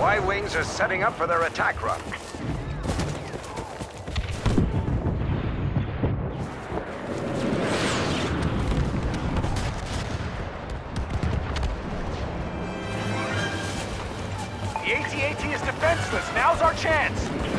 Y-Wings are setting up for their attack run. The AT-AT is defenseless. Now's our chance.